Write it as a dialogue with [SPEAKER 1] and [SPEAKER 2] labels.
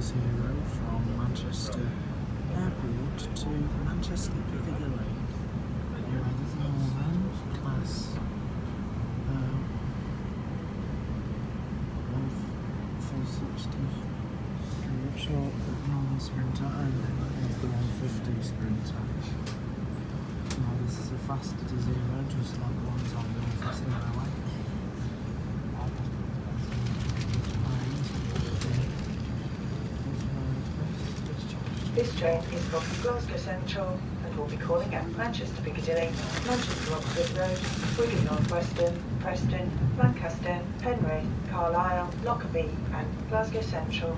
[SPEAKER 1] zero from Manchester Airport to Manchester Piccadilly. Anyway, there's a Northern class um, 460 short normal sprinter and there's the 150 sprinter. Now this is a faster to zero, just like the ones on
[SPEAKER 2] This train is from Glasgow Central and will be calling at Manchester Piccadilly, Manchester Oxford Road, Wigan North Western, Preston, Lancaster, Penrith, Carlisle, Lockerbie and Glasgow Central.